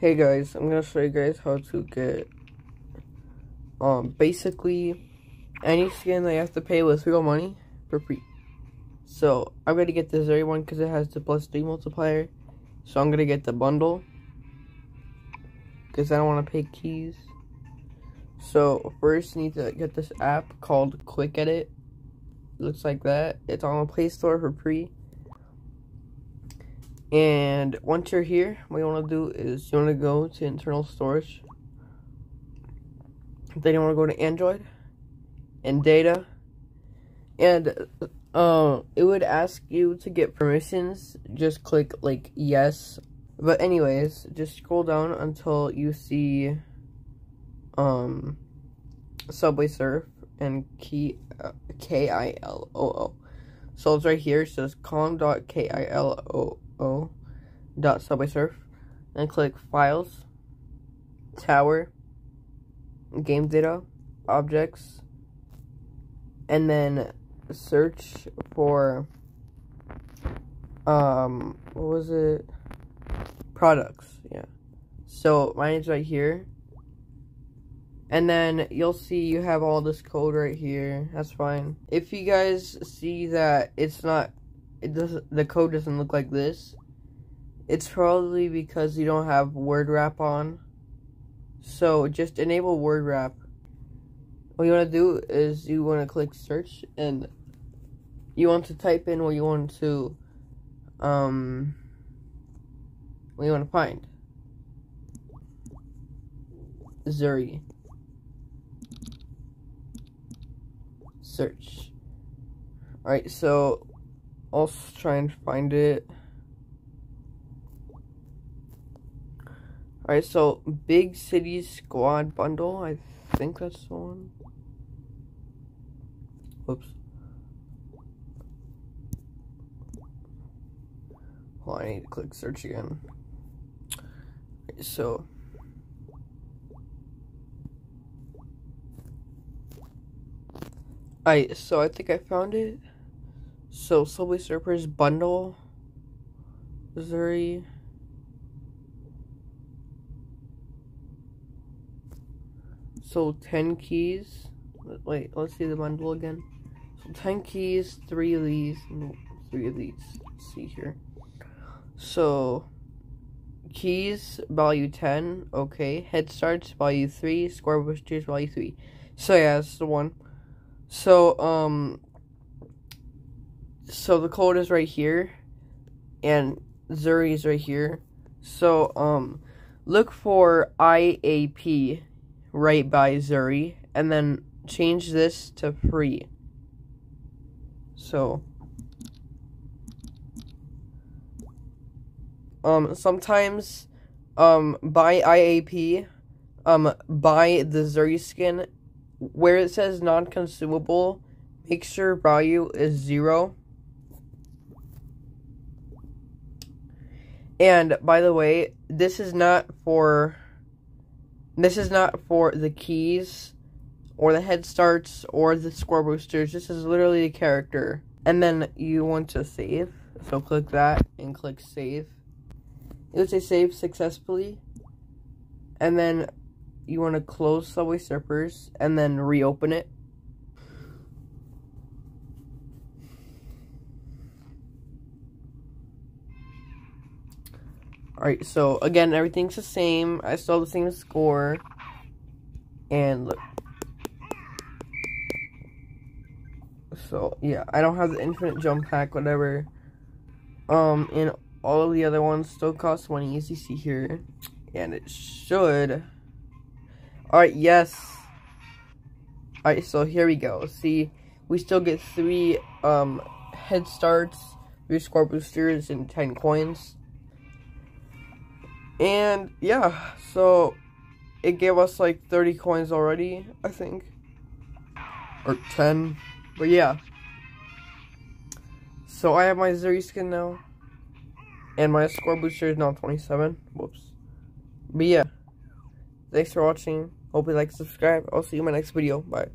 Hey guys, I'm gonna show you guys how to get um basically any skin that you have to pay with real money for free. So I'm gonna get the Zuri one because it has the plus three multiplier. So I'm gonna get the bundle because I don't want to pay keys. So first you need to get this app called Quick Edit. Looks like that. It's on the Play Store for free. And once you're here, what you want to do is you want to go to internal storage. Then you want to go to Android and data. And uh, it would ask you to get permissions. Just click like yes. But anyways, just scroll down until you see um Subway Surf and uh, K I L O O. So it's right here. It says com.kiloo o dot subway surf and click files tower game data objects and then search for um what was it? Products yeah. So mine is right here. And then you'll see you have all this code right here. That's fine. If you guys see that it's not it doesn't the code doesn't look like this. It's probably because you don't have word wrap on. So just enable word wrap. What you want to do is you want to click search and you want to type in what you want to um what you want to find. Zuri. Search. Alright so I'll try and find it. Alright, so Big City Squad Bundle. I think that's the one. Whoops. Well, I need to click search again. so. Alright, so I think I found it. So Subway Surfers bundle Missouri. So 10 keys. Wait, let's see the bundle again. So 10 keys, 3 of these, 3 of these. Let's see here. So keys, value 10, okay. Head starts, value 3. Score boosters, value 3. So yeah, that's the one. So, um, so the code is right here and Zuri is right here. So um look for IAP right by Zuri and then change this to free. So um sometimes um buy IAP um buy the Zuri skin where it says non-consumable make sure value is zero And by the way, this is not for this is not for the keys or the head starts or the score boosters. This is literally a character. And then you want to save. So click that and click save. It would say save successfully. And then you want to close Subway Surfers and then reopen it. Alright, so again, everything's the same. I still have the same score. And look. So, yeah, I don't have the infinite jump pack, whatever. Um, and all of the other ones still cost money, as you see here. And it should. Alright, yes. Alright, so here we go. See, we still get three, um, head starts, three score boosters, and 10 coins. And yeah, so it gave us like 30 coins already, I think. Or 10. But yeah. So I have my Zuri skin now. And my score booster is now 27. Whoops. But yeah. Thanks for watching. Hope you like subscribe. I'll see you in my next video. Bye.